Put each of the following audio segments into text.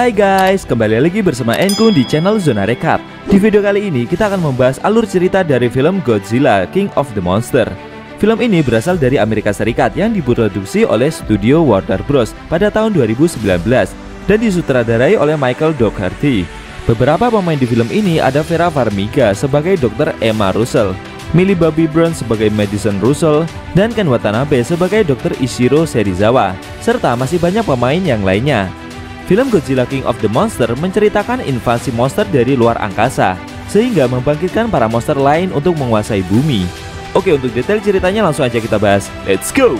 Hai guys, kembali lagi bersama Enkun di channel Zona Recap Di video kali ini kita akan membahas alur cerita dari film Godzilla King of the Monster Film ini berasal dari Amerika Serikat yang diproduksi oleh studio Warner Bros. pada tahun 2019 dan disutradarai oleh Michael Dougherty. Beberapa pemain di film ini ada Vera Farmiga sebagai Dr. Emma Russell, Millie Bobby Brown sebagai Madison Russell, dan Ken Watanabe sebagai Dr. Ishiro Serizawa, serta masih banyak pemain yang lainnya. Film Godzilla King of the Monster menceritakan invasi monster dari luar angkasa, sehingga membangkitkan para monster lain untuk menguasai bumi. Oke, untuk detail ceritanya langsung aja kita bahas. Let's go!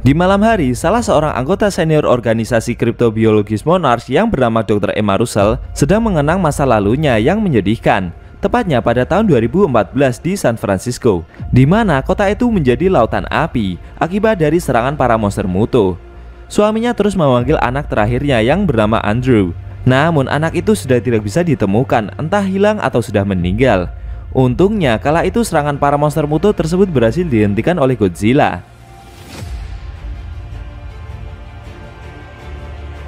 Di malam hari, salah seorang anggota senior organisasi kriptobiologis Monarch yang bernama Dr. Emma Russell sedang mengenang masa lalunya yang menyedihkan tepatnya pada tahun 2014 di San Francisco, di mana kota itu menjadi lautan api akibat dari serangan para monster muto. Suaminya terus memanggil anak terakhirnya yang bernama Andrew. Namun anak itu sudah tidak bisa ditemukan, entah hilang atau sudah meninggal. Untungnya kala itu serangan para monster muto tersebut berhasil dihentikan oleh Godzilla.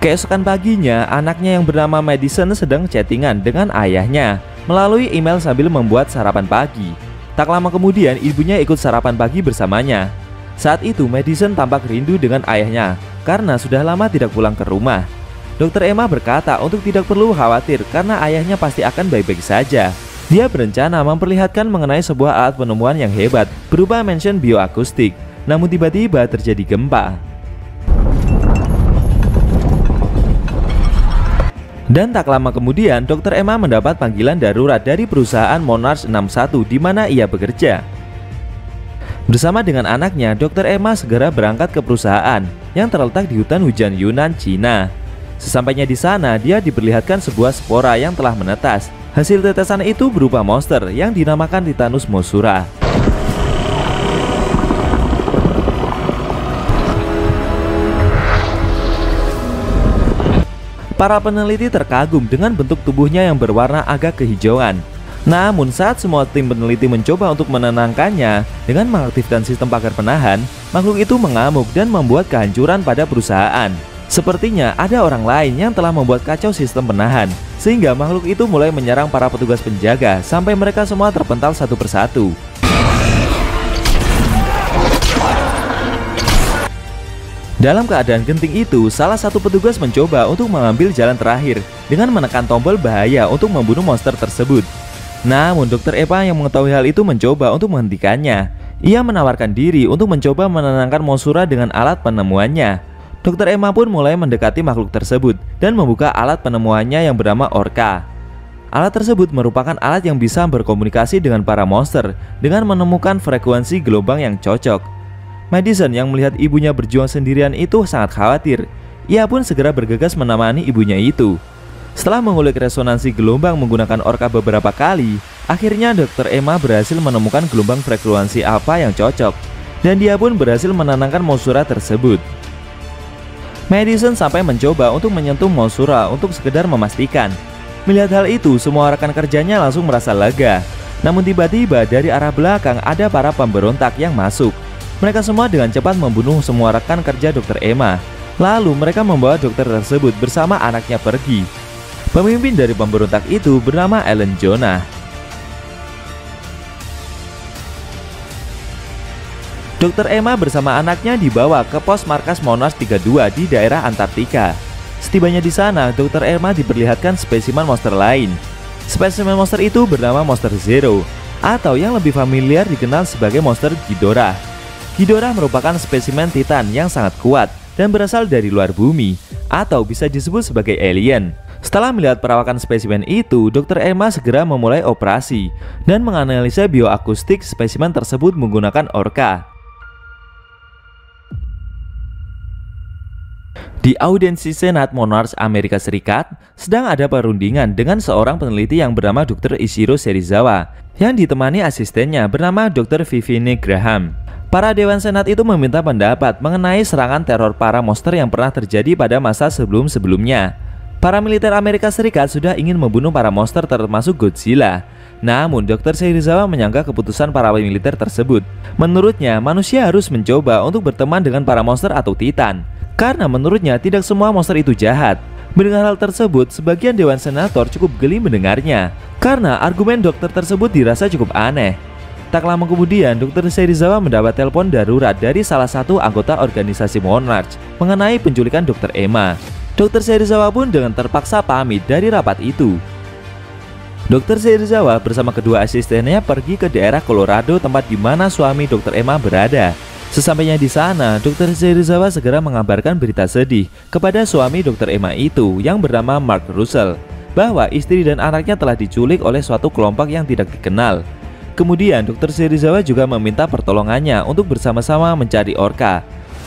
Keesokan paginya, anaknya yang bernama Madison sedang chattingan dengan ayahnya melalui email sambil membuat sarapan pagi. Tak lama kemudian, ibunya ikut sarapan pagi bersamanya. Saat itu, Madison tampak rindu dengan ayahnya karena sudah lama tidak pulang ke rumah. Dokter Emma berkata untuk tidak perlu khawatir karena ayahnya pasti akan baik-baik saja. Dia berencana memperlihatkan mengenai sebuah alat penemuan yang hebat berupa mention bioakustik. Namun tiba-tiba terjadi gempa. Dan tak lama kemudian, Dr. Emma mendapat panggilan darurat dari perusahaan Monarch 61 di mana ia bekerja. Bersama dengan anaknya, Dr. Emma segera berangkat ke perusahaan yang terletak di hutan hujan Yunan, Cina. Sesampainya di sana, dia diperlihatkan sebuah spora yang telah menetas. Hasil tetesan itu berupa monster yang dinamakan Titanus mosura. Para peneliti terkagum dengan bentuk tubuhnya yang berwarna agak kehijauan. Namun saat semua tim peneliti mencoba untuk menenangkannya dengan mengaktifkan sistem pagar penahan, makhluk itu mengamuk dan membuat kehancuran pada perusahaan. Sepertinya ada orang lain yang telah membuat kacau sistem penahan, sehingga makhluk itu mulai menyerang para petugas penjaga sampai mereka semua terpental satu persatu. Dalam keadaan genting itu, salah satu petugas mencoba untuk mengambil jalan terakhir dengan menekan tombol bahaya untuk membunuh monster tersebut. Namun dokter Eva yang mengetahui hal itu mencoba untuk menghentikannya. Ia menawarkan diri untuk mencoba menenangkan Monsura dengan alat penemuannya. Dokter Emma pun mulai mendekati makhluk tersebut dan membuka alat penemuannya yang bernama Orca. Alat tersebut merupakan alat yang bisa berkomunikasi dengan para monster dengan menemukan frekuensi gelombang yang cocok. Madison yang melihat ibunya berjuang sendirian itu sangat khawatir. Ia pun segera bergegas menemani ibunya itu. Setelah mengulik resonansi gelombang menggunakan orka beberapa kali, akhirnya Dr. Emma berhasil menemukan gelombang frekuensi apa yang cocok. Dan dia pun berhasil menenangkan Mosura tersebut. Madison sampai mencoba untuk menyentuh Mosura untuk sekedar memastikan. Melihat hal itu, semua rekan kerjanya langsung merasa lega. Namun tiba-tiba dari arah belakang ada para pemberontak yang masuk. Mereka semua dengan cepat membunuh semua rekan kerja dokter Emma. Lalu mereka membawa dokter tersebut bersama anaknya pergi. Pemimpin dari pemberontak itu bernama Ellen Jonah. Dokter Emma bersama anaknya dibawa ke pos markas Monas 32 di daerah Antartika. Setibanya di sana, Dokter Emma diperlihatkan spesimen monster lain. Spesimen monster itu bernama Monster Zero, atau yang lebih familiar dikenal sebagai Monster Ghidorah. Ghidorah merupakan spesimen titan yang sangat kuat dan berasal dari luar bumi atau bisa disebut sebagai alien. Setelah melihat perawakan spesimen itu, Dr. Emma segera memulai operasi dan menganalisa bioakustik spesimen tersebut menggunakan orka. Di audiensi Senat Monarch Amerika Serikat, sedang ada perundingan dengan seorang peneliti yang bernama Dr. Ishiro Serizawa yang ditemani asistennya bernama Dr. Vivienne Graham. Para Dewan Senat itu meminta pendapat mengenai serangan teror para monster yang pernah terjadi pada masa sebelum-sebelumnya. Para militer Amerika Serikat sudah ingin membunuh para monster termasuk Godzilla. Namun, Dr. Serizawa menyangka keputusan para militer tersebut. Menurutnya, manusia harus mencoba untuk berteman dengan para monster atau titan. Karena menurutnya tidak semua monster itu jahat. Mendengar hal tersebut, sebagian Dewan Senator cukup geli mendengarnya. Karena argumen dokter tersebut dirasa cukup aneh. Tak lama kemudian, Dr. Serizawa mendapat telepon darurat dari salah satu anggota organisasi Monarch mengenai penculikan Dr. Emma. Dr. Serizawa pun dengan terpaksa pamit dari rapat itu. Dr. Serizawa bersama kedua asistennya pergi ke daerah Colorado tempat di mana suami Dr. Emma berada. Sesampainya di sana, Dr. Serizawa segera mengabarkan berita sedih kepada suami Dr. Emma itu yang bernama Mark Russell bahwa istri dan anaknya telah diculik oleh suatu kelompok yang tidak dikenal. Kemudian Dr. Serizawa juga meminta pertolongannya untuk bersama-sama mencari Orca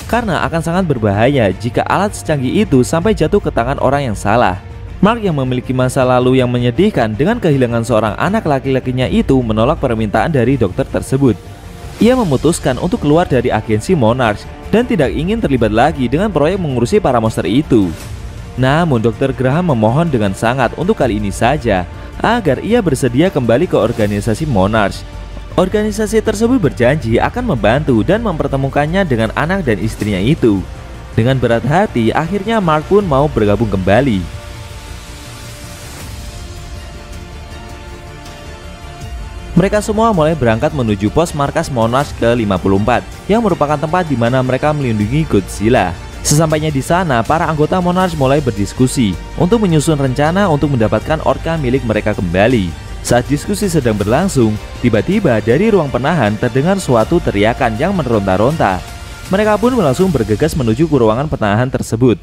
karena akan sangat berbahaya jika alat secanggih itu sampai jatuh ke tangan orang yang salah. Mark yang memiliki masa lalu yang menyedihkan dengan kehilangan seorang anak laki-lakinya itu menolak permintaan dari dokter tersebut. Ia memutuskan untuk keluar dari agensi Monarch dan tidak ingin terlibat lagi dengan proyek mengurusi para monster itu. Namun dokter Graham memohon dengan sangat untuk kali ini saja agar ia bersedia kembali ke organisasi Monarch. Organisasi tersebut berjanji akan membantu dan mempertemukannya dengan anak dan istrinya itu. Dengan berat hati, akhirnya Mark pun mau bergabung kembali. Mereka semua mulai berangkat menuju pos markas Monarch ke-54 yang merupakan tempat di mana mereka melindungi Godzilla. Sesampainya di sana, para anggota Monarch mulai berdiskusi untuk menyusun rencana untuk mendapatkan orka milik mereka kembali. Saat diskusi sedang berlangsung, tiba-tiba dari ruang penahan terdengar suatu teriakan yang meronta-ronta. Mereka pun langsung bergegas menuju ke ruangan penahan tersebut.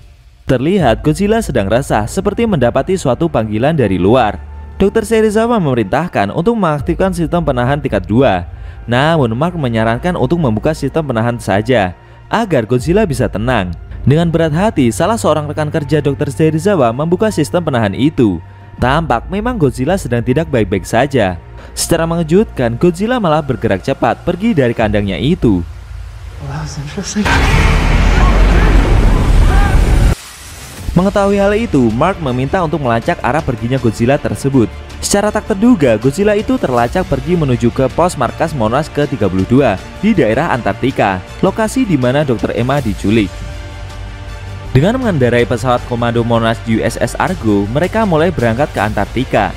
Terlihat Godzilla sedang resah seperti mendapati suatu panggilan dari luar. Dr. Serizawa memerintahkan untuk mengaktifkan sistem penahan tingkat 2. Namun Mark menyarankan untuk membuka sistem penahan saja agar Godzilla bisa tenang. Dengan berat hati, salah seorang rekan kerja Dr. Serizawa membuka sistem penahan itu. Tampak memang Godzilla sedang tidak baik-baik saja. Secara mengejutkan, Godzilla malah bergerak cepat pergi dari kandangnya itu. Mengetahui hal itu, Mark meminta untuk melacak arah perginya Godzilla tersebut. Secara tak terduga, Godzilla itu terlacak pergi menuju ke pos markas Monas ke-32 di daerah Antartika, lokasi di mana Dr. Emma diculik. Dengan mengendarai pesawat komando Monas USS Argo, mereka mulai berangkat ke Antartika.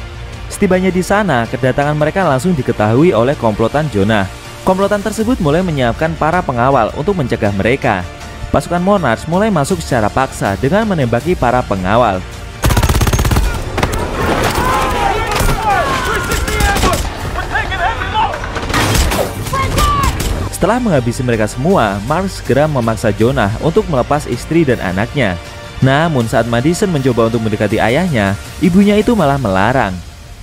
Setibanya di sana, kedatangan mereka langsung diketahui oleh komplotan Jonah. Komplotan tersebut mulai menyiapkan para pengawal untuk mencegah mereka. Pasukan Monarch mulai masuk secara paksa dengan menembaki para pengawal. Setelah menghabisi mereka semua, Mark segera memaksa Jonah untuk melepas istri dan anaknya. Namun saat Madison mencoba untuk mendekati ayahnya, ibunya itu malah melarang.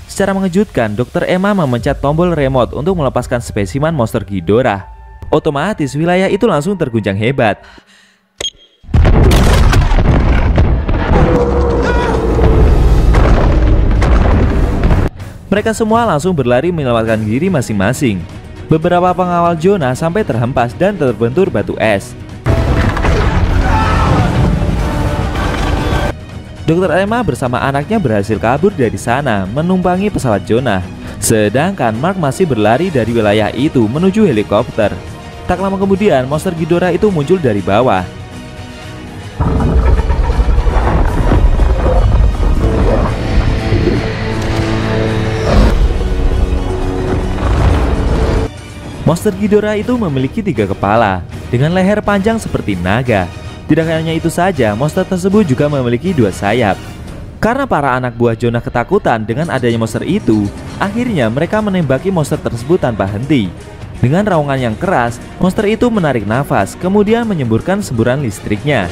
Secara mengejutkan, Dr. Emma memencet tombol remote untuk melepaskan spesimen monster Ghidorah. Otomatis wilayah itu langsung terguncang hebat. Mereka semua langsung berlari menyelamatkan diri masing-masing. Beberapa pengawal Jonah sampai terhempas dan terbentur batu es. Dokter Emma bersama anaknya berhasil kabur dari sana menumpangi pesawat Jonah. Sedangkan Mark masih berlari dari wilayah itu menuju helikopter. Tak lama kemudian monster Ghidorah itu muncul dari bawah Monster Ghidorah itu memiliki tiga kepala dengan leher panjang seperti naga. Tidak hanya itu saja, monster tersebut juga memiliki dua sayap. Karena para anak buah Jonah ketakutan dengan adanya monster itu, akhirnya mereka menembaki monster tersebut tanpa henti. Dengan raungan yang keras, monster itu menarik nafas, kemudian menyemburkan semburan listriknya.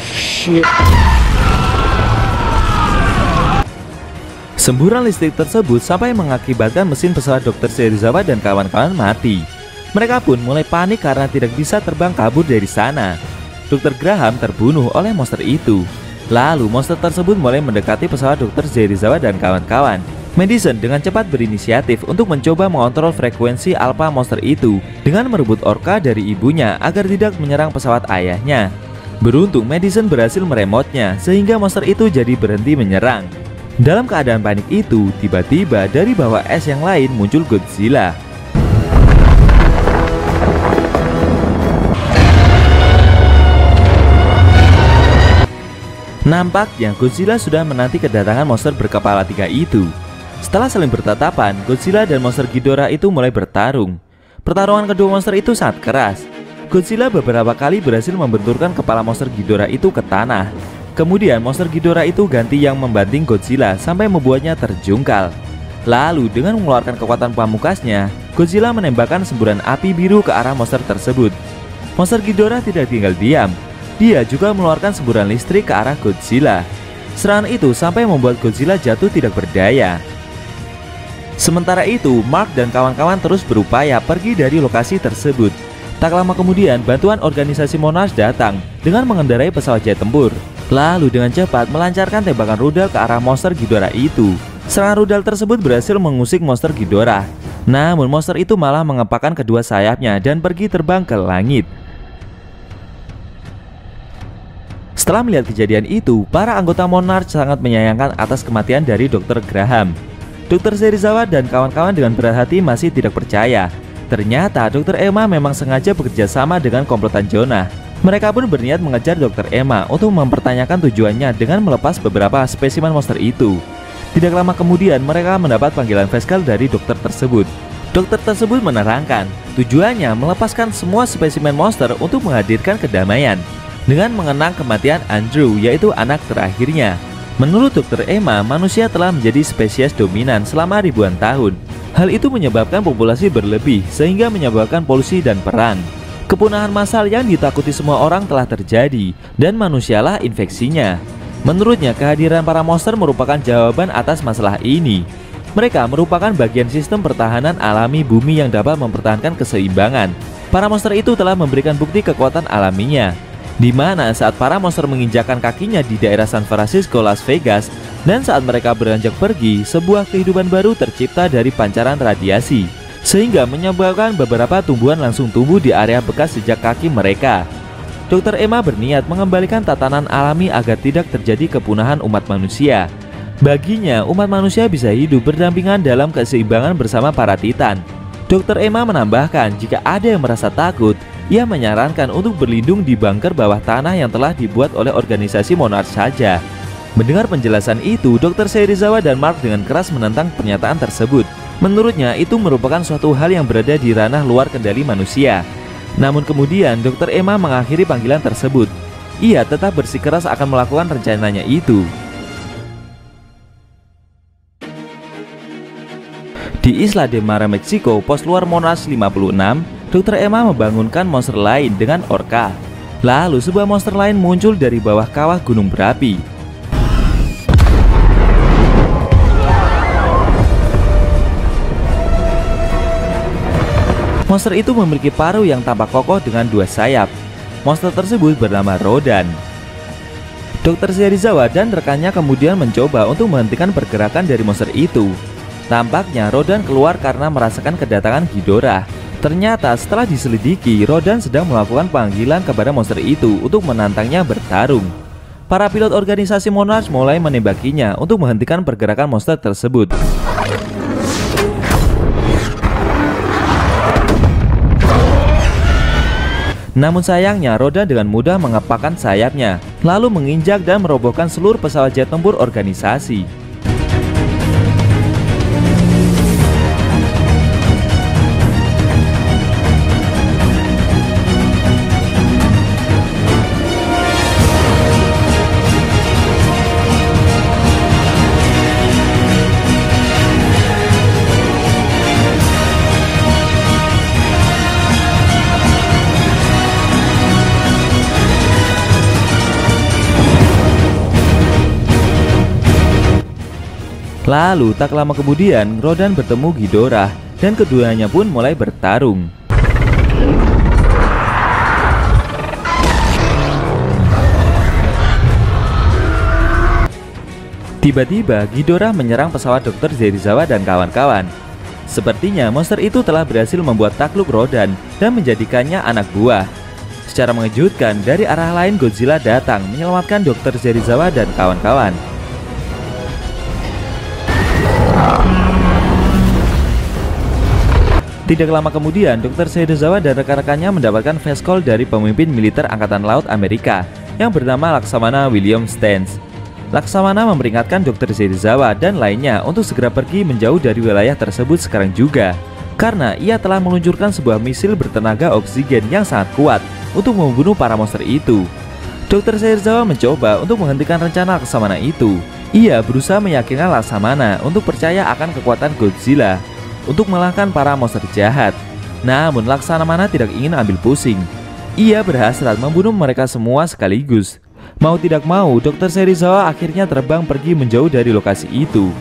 Semburan listrik tersebut sampai mengakibatkan mesin pesawat Dr. Serizawa dan kawan-kawan mati. Mereka pun mulai panik karena tidak bisa terbang kabur dari sana. Dr. Graham terbunuh oleh monster itu. Lalu monster tersebut mulai mendekati pesawat Dr. Zerizawa dan kawan-kawan. Madison dengan cepat berinisiatif untuk mencoba mengontrol frekuensi alpha monster itu dengan merebut orka dari ibunya agar tidak menyerang pesawat ayahnya. Beruntung Madison berhasil meremotnya sehingga monster itu jadi berhenti menyerang. Dalam keadaan panik itu, tiba-tiba dari bawah es yang lain muncul Godzilla. Nampaknya Godzilla sudah menanti kedatangan monster berkepala tiga itu. Setelah saling bertatapan, Godzilla dan monster Ghidorah itu mulai bertarung. Pertarungan kedua monster itu sangat keras. Godzilla beberapa kali berhasil membenturkan kepala monster Ghidorah itu ke tanah. Kemudian monster Ghidorah itu ganti yang membanting Godzilla sampai membuatnya terjungkal. Lalu dengan mengeluarkan kekuatan pamukasnya, Godzilla menembakkan semburan api biru ke arah monster tersebut. Monster Ghidorah tidak tinggal diam. Dia juga mengeluarkan semburan listrik ke arah Godzilla. Serangan itu sampai membuat Godzilla jatuh tidak berdaya. Sementara itu, Mark dan kawan-kawan terus berupaya pergi dari lokasi tersebut. Tak lama kemudian, bantuan organisasi Monarch datang dengan mengendarai pesawat jet tempur. Lalu dengan cepat melancarkan tembakan rudal ke arah monster Ghidorah itu. Serangan rudal tersebut berhasil mengusik monster Ghidorah. Namun monster itu malah mengepakkan kedua sayapnya dan pergi terbang ke langit. Setelah melihat kejadian itu, para anggota Monarch sangat menyayangkan atas kematian dari Dr. Graham. Dr. Serizawa dan kawan-kawan dengan berat hati masih tidak percaya. Ternyata Dr. Emma memang sengaja bekerja sama dengan komplotan Jonah. Mereka pun berniat mengejar Dr. Emma untuk mempertanyakan tujuannya dengan melepas beberapa spesimen monster itu. Tidak lama kemudian mereka mendapat panggilan Veskal dari dokter tersebut. Dokter tersebut menerangkan tujuannya melepaskan semua spesimen monster untuk menghadirkan kedamaian dengan mengenang kematian Andrew yaitu anak terakhirnya. Menurut dokter Emma, manusia telah menjadi spesies dominan selama ribuan tahun. Hal itu menyebabkan populasi berlebih sehingga menyebabkan polusi dan perang. Kepunahan massal yang ditakuti semua orang telah terjadi dan manusialah infeksinya. Menurutnya kehadiran para monster merupakan jawaban atas masalah ini. Mereka merupakan bagian sistem pertahanan alami bumi yang dapat mempertahankan keseimbangan. Para monster itu telah memberikan bukti kekuatan alaminya, di mana saat para monster menginjakan kakinya di daerah San Francisco, Las Vegas, dan saat mereka beranjak pergi, sebuah kehidupan baru tercipta dari pancaran radiasi sehingga menyebabkan beberapa tumbuhan langsung tumbuh di area bekas sejak kaki mereka. Dokter Emma berniat mengembalikan tatanan alami agar tidak terjadi kepunahan umat manusia. Baginya, umat manusia bisa hidup berdampingan dalam keseimbangan bersama para titan. Dokter Emma menambahkan, jika ada yang merasa takut, ia menyarankan untuk berlindung di bunker bawah tanah yang telah dibuat oleh organisasi Monarch saja. Mendengar penjelasan itu, Dr. Serizawa dan Mark dengan keras menentang pernyataan tersebut. Menurutnya itu merupakan suatu hal yang berada di ranah luar kendali manusia. Namun kemudian Dr. Emma mengakhiri panggilan tersebut. Ia tetap bersikeras akan melakukan rencananya itu. Di Isla de Mara, Meksiko, pos luar Monas 56, Dr. Emma membangunkan monster lain dengan orka. Lalu sebuah monster lain muncul dari bawah kawah gunung berapi. Monster itu memiliki paruh yang tampak kokoh dengan dua sayap. Monster tersebut bernama Rodan. Dokter Serizawa dan rekannya kemudian mencoba untuk menghentikan pergerakan dari monster itu. Tampaknya Rodan keluar karena merasakan kedatangan Ghidorah. Ternyata setelah diselidiki, Rodan sedang melakukan panggilan kepada monster itu untuk menantangnya bertarung. Para pilot organisasi Monarch mulai menembakinya untuk menghentikan pergerakan monster tersebut. Namun sayangnya roda dengan mudah mengepakkan sayapnya, lalu menginjak dan merobohkan seluruh pesawat jet tempur organisasi. Lalu tak lama kemudian Rodan bertemu Ghidorah dan keduanya pun mulai bertarung. Tiba-tiba Ghidorah menyerang pesawat Dr. Zerizawa dan kawan-kawan. Sepertinya monster itu telah berhasil membuat takluk Rodan dan menjadikannya anak buah. Secara mengejutkan, dari arah lain Godzilla datang menyelamatkan Dr. Zerizawa dan kawan-kawan. Tidak lama kemudian, Dr. Serizawa dan rekan-rekannya mendapatkan fast call dari pemimpin militer Angkatan Laut Amerika yang bernama Laksamana William Stans. Laksamana memperingatkan Dr. Serizawa dan lainnya untuk segera pergi menjauh dari wilayah tersebut sekarang juga karena ia telah meluncurkan sebuah misil bertenaga oksigen yang sangat kuat untuk membunuh para monster itu. Dr. Serizawa mencoba untuk menghentikan rencana Laksamana itu. Ia berusaha meyakinkan Laksamana untuk percaya akan kekuatan Godzilla untuk mengalahkan para monster jahat. Namun Laksamana tidak ingin ambil pusing. Ia berhasrat membunuh mereka semua sekaligus. Mau tidak mau, Dr. Serizawa akhirnya terbang pergi menjauh dari lokasi itu.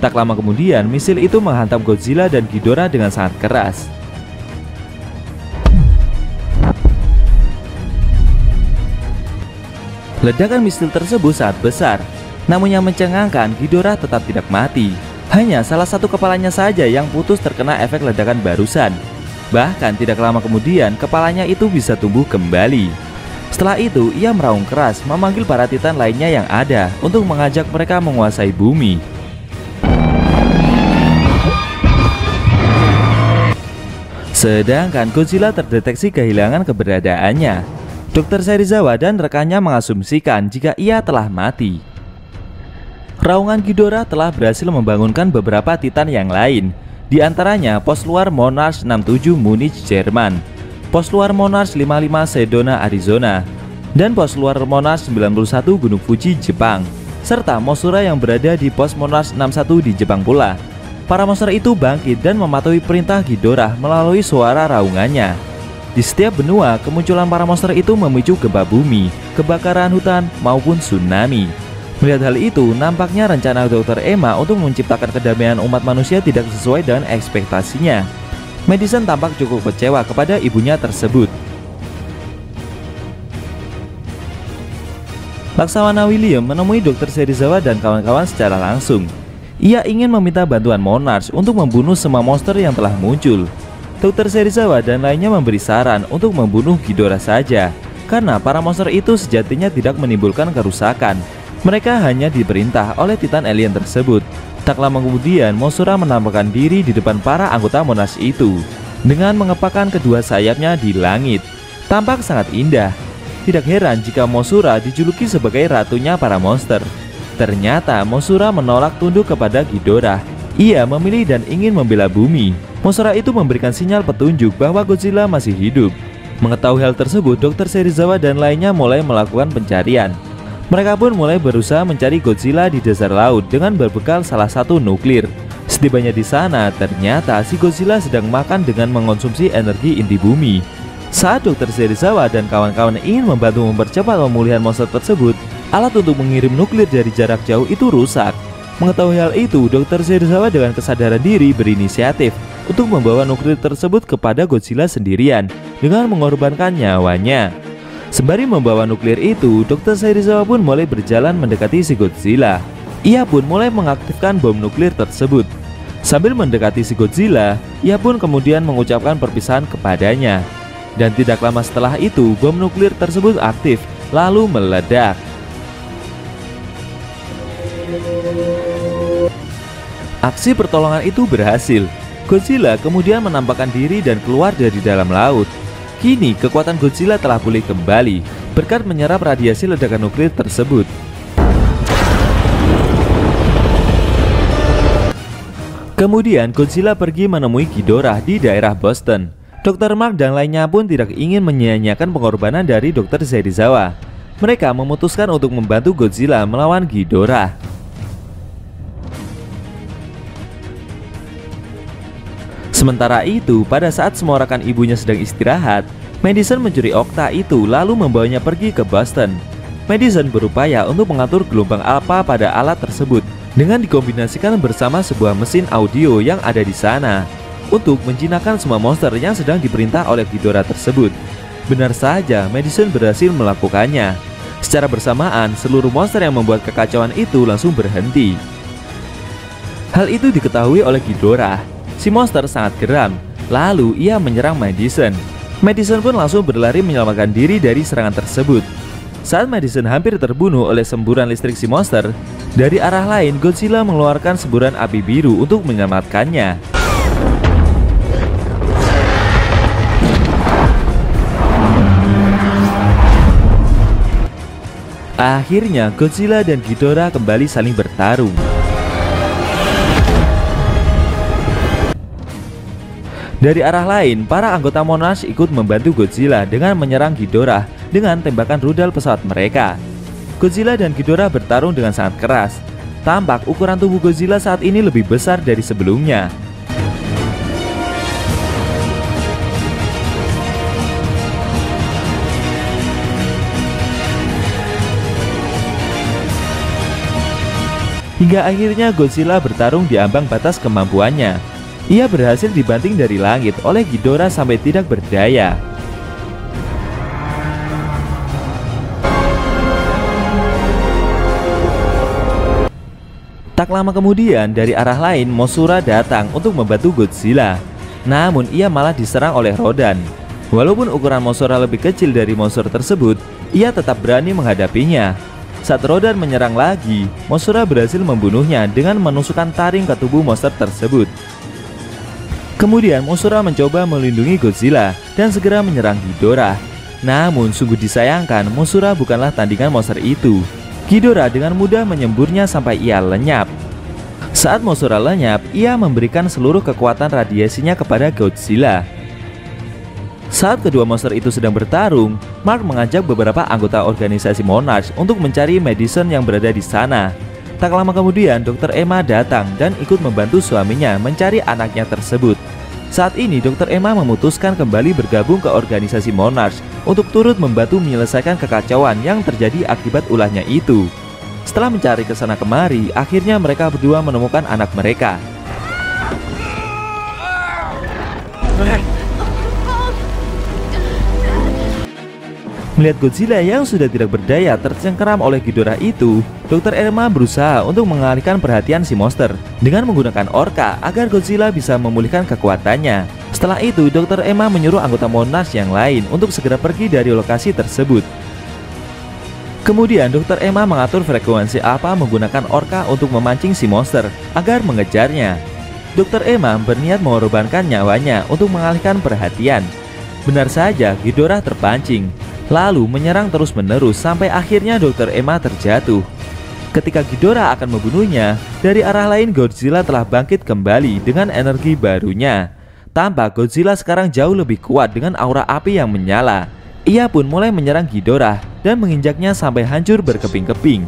Tak lama kemudian, misil itu menghantam Godzilla dan Ghidorah dengan sangat keras. Ledakan misil tersebut sangat besar, namun yang mencengangkan Ghidorah tetap tidak mati. Hanya salah satu kepalanya saja yang putus terkena efek ledakan barusan. Bahkan tidak lama kemudian kepalanya itu bisa tumbuh kembali. Setelah itu ia meraung keras memanggil para titan lainnya yang ada untuk mengajak mereka menguasai bumi. Sedangkan Godzilla terdeteksi kehilangan keberadaannya. Dr. Serizawa dan rekannya mengasumsikan jika ia telah mati. Raungan Ghidorah telah berhasil membangunkan beberapa titan yang lain, di antaranya pos luar Monarch 67 Munich, Jerman, pos luar Monarch 55 Sedona, Arizona, dan pos luar Monarch 91 Gunung Fuji, Jepang, serta Mosura yang berada di pos Monarch 61 di Jepang pula. Para monster itu bangkit dan mematuhi perintah Ghidorah melalui suara raungannya. Di setiap benua, kemunculan para monster itu memicu gempa bumi, kebakaran hutan, maupun tsunami. Melihat hal itu, nampaknya rencana Dr. Emma untuk menciptakan kedamaian umat manusia tidak sesuai dengan ekspektasinya. Madison tampak cukup kecewa kepada ibunya tersebut. Laksamana William menemui Dr. Serizawa dan kawan-kawan secara langsung. Ia ingin meminta bantuan Monarch untuk membunuh semua monster yang telah muncul. Dr. Serizawa dan lainnya memberi saran untuk membunuh Ghidorah saja, karena para monster itu sejatinya tidak menimbulkan kerusakan, mereka hanya diperintah oleh Titan alien tersebut. Tak lama kemudian, Mosura menampakkan diri di depan para anggota Monash itu dengan mengepakkan kedua sayapnya di langit. Tampak sangat indah. Tidak heran jika Mosura dijuluki sebagai ratunya para monster. Ternyata Mosura menolak tunduk kepada Ghidorah. Ia memilih dan ingin membela bumi. Mosura itu memberikan sinyal petunjuk bahwa Godzilla masih hidup. Mengetahui hal tersebut, Dr. Serizawa dan lainnya mulai melakukan pencarian. Mereka pun mulai berusaha mencari Godzilla di dasar laut dengan berbekal salah satu nuklir. Setibanya di sana, ternyata si Godzilla sedang makan dengan mengonsumsi energi inti bumi. Saat Dr. Serizawa dan kawan-kawan ingin membantu mempercepat pemulihan monster tersebut, alat untuk mengirim nuklir dari jarak jauh itu rusak. Mengetahui hal itu, Dr. Serizawa dengan kesadaran diri berinisiatif untuk membawa nuklir tersebut kepada Godzilla sendirian dengan mengorbankan nyawanya. Sembari membawa nuklir itu, Dr. Serizawa pun mulai berjalan mendekati si Godzilla. Ia pun mulai mengaktifkan bom nuklir tersebut. Sambil mendekati si Godzilla, ia pun kemudian mengucapkan perpisahan kepadanya. Dan tidak lama setelah itu, bom nuklir tersebut aktif, lalu meledak. Aksi pertolongan itu berhasil. Godzilla kemudian menampakkan diri dan keluar dari dalam laut. Kini kekuatan Godzilla telah pulih kembali berkat menyerap radiasi ledakan nuklir tersebut. Kemudian Godzilla pergi menemui Ghidorah di daerah Boston. Dr. Mark dan lainnya pun tidak ingin menyia-nyiakan pengorbanan dari Dr. Serizawa. Mereka memutuskan untuk membantu Godzilla melawan Ghidorah. Sementara itu, pada saat semua rekan ibunya sedang istirahat, Madison mencuri Okta itu lalu membawanya pergi ke Boston. Madison berupaya untuk mengatur gelombang alpha pada alat tersebut dengan dikombinasikan bersama sebuah mesin audio yang ada di sana untuk menjinakkan semua monster yang sedang diperintah oleh Ghidorah tersebut. Benar saja, Madison berhasil melakukannya. Secara bersamaan, seluruh monster yang membuat kekacauan itu langsung berhenti. Hal itu diketahui oleh Ghidorah Si monster sangat geram, lalu ia menyerang Madison. Madison pun langsung berlari menyelamatkan diri dari serangan tersebut. Saat Madison hampir terbunuh oleh semburan listrik si monster, dari arah lain Godzilla mengeluarkan semburan api biru untuk menyelamatkannya. Akhirnya Godzilla dan Ghidorah kembali saling bertarung. Dari arah lain, para anggota Monash ikut membantu Godzilla dengan menyerang Ghidorah dengan tembakan rudal pesawat mereka. Godzilla dan Ghidorah bertarung dengan sangat keras. Tampak ukuran tubuh Godzilla saat ini lebih besar dari sebelumnya. Hingga akhirnya Godzilla bertarung di ambang batas kemampuannya. Ia berhasil dibanting dari langit oleh Ghidorah sampai tidak berdaya. Tak lama kemudian, dari arah lain Mosura datang untuk membantu Godzilla. Namun ia malah diserang oleh Rodan. Walaupun ukuran Mosura lebih kecil dari monster tersebut, ia tetap berani menghadapinya. Saat Rodan menyerang lagi, Mosura berhasil membunuhnya dengan menusukkan taring ke tubuh monster tersebut. Kemudian Mosura mencoba melindungi Godzilla dan segera menyerang Ghidorah. Namun sungguh disayangkan Mosura bukanlah tandingan monster itu. Ghidorah dengan mudah menyemburnya sampai ia lenyap. Saat Mosura lenyap, ia memberikan seluruh kekuatan radiasinya kepada Godzilla. Saat kedua monster itu sedang bertarung, Mark mengajak beberapa anggota organisasi Monarch untuk mencari Madison yang berada di sana. Tak lama kemudian, Dr. Emma datang dan ikut membantu suaminya mencari anaknya tersebut. Saat ini, Dr. Emma memutuskan kembali bergabung ke organisasi Monarch untuk turut membantu menyelesaikan kekacauan yang terjadi akibat ulahnya itu. Setelah mencari ke sana kemari, akhirnya mereka berdua menemukan anak mereka. Melihat Godzilla yang sudah tidak berdaya tercengkeram oleh Ghidorah itu, Dr. Emma berusaha untuk mengalihkan perhatian si monster dengan menggunakan orka agar Godzilla bisa memulihkan kekuatannya. Setelah itu, Dr. Emma menyuruh anggota Monash yang lain untuk segera pergi dari lokasi tersebut. Kemudian Dr. Emma mengatur frekuensi apa menggunakan orka untuk memancing si monster agar mengejarnya. Dr. Emma berniat mengorbankan nyawanya untuk mengalihkan perhatian. Benar saja, Ghidorah terpancing lalu menyerang terus-menerus sampai akhirnya Dr. Emma terjatuh. Ketika Ghidorah akan membunuhnya, dari arah lain Godzilla telah bangkit kembali dengan energi barunya. Tampak Godzilla sekarang jauh lebih kuat dengan aura api yang menyala. Ia pun mulai menyerang Ghidorah dan menginjaknya sampai hancur berkeping-keping.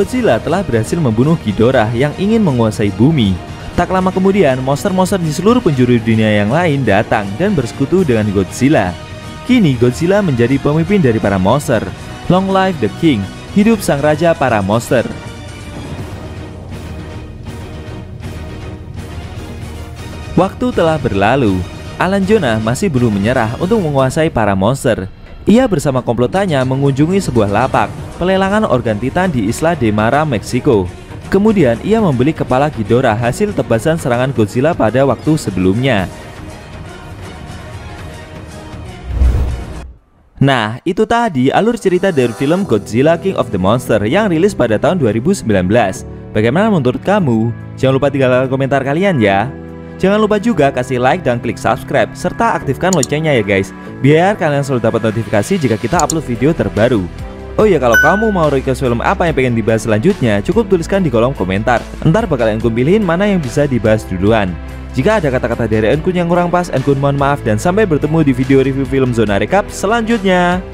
Godzilla telah berhasil membunuh Ghidorah yang ingin menguasai bumi. Tak lama kemudian, monster-monster di seluruh penjuru dunia yang lain datang dan bersekutu dengan Godzilla. Kini Godzilla menjadi pemimpin dari para monster. Long live the king, hidup sang raja para monster. Waktu telah berlalu, Alan Jonah masih belum menyerah untuk menguasai para monster. Ia bersama komplotannya mengunjungi sebuah lapak pelelangan organ titan di Isla de Mara, Meksiko. Kemudian ia membeli kepala Ghidorah hasil tebasan serangan Godzilla pada waktu sebelumnya. Nah, itu tadi alur cerita dari film Godzilla King of the Monster yang rilis pada tahun 2019. Bagaimana menurut kamu? Jangan lupa tinggalkan komentar kalian ya. Jangan lupa juga kasih like dan klik subscribe serta aktifkan loncengnya ya guys, biar kalian selalu dapat notifikasi jika kita upload video terbaru. Oh iya kalau kamu mau request film apa yang pengen dibahas selanjutnya Cukup tuliskan di kolom komentar. Ntar bakal Enkun pilihin mana yang bisa dibahas duluan. Jika ada kata-kata dari Enkun yang kurang pas Enkun mohon maaf Dan sampai bertemu di video review film Zona Recap selanjutnya